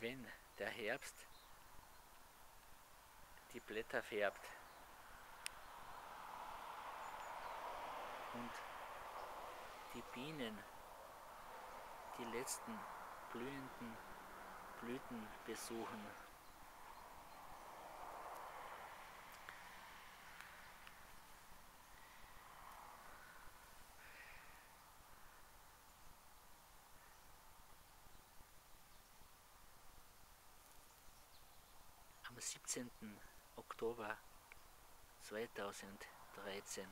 wenn der Herbst die Blätter färbt und die Bienen die letzten blühenden Blüten besuchen. Am 17. Oktober 2013